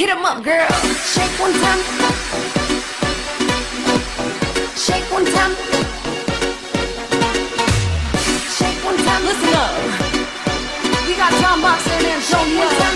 Hit them up, girl. Shake one time. Shake one time. Shake one time. Listen up. We got Tom Boxer and Joe One time.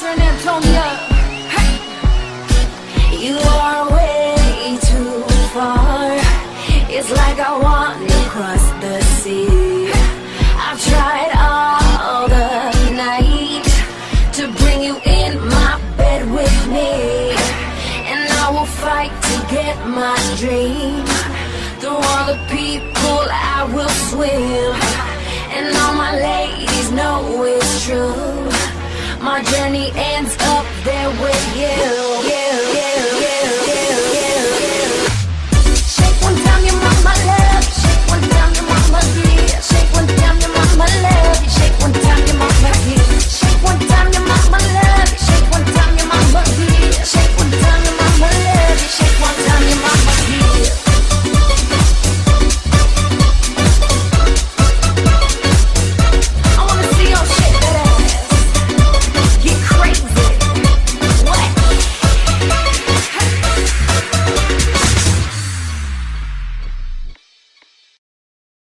San Antonio. You are way too far. It's like I want to cross the sea. I've tried all the night to bring you in my bed with me. And I will fight to get my dream. Through all the people, I will swim. And all my legs my journey ends up there with you. you, you.